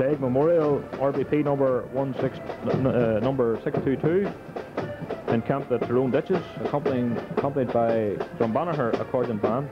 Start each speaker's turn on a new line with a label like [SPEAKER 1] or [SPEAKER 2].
[SPEAKER 1] Clegg Memorial RBP number one six uh, number six two two encamped at Tyrone Ditches, accompanied accompanied by Drumbanagher accordion band.